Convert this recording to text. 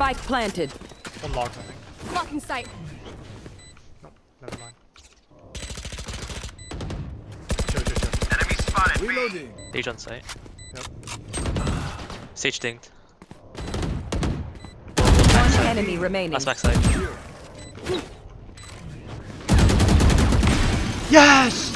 Spike planted. One logs, I think. Blocking sight. Nope, never mind. Chill, chill, chill. Enemy spotted. Reloading. Sage on site. Yep. Sage dinged. One enemy remaining. Last back side. Yes!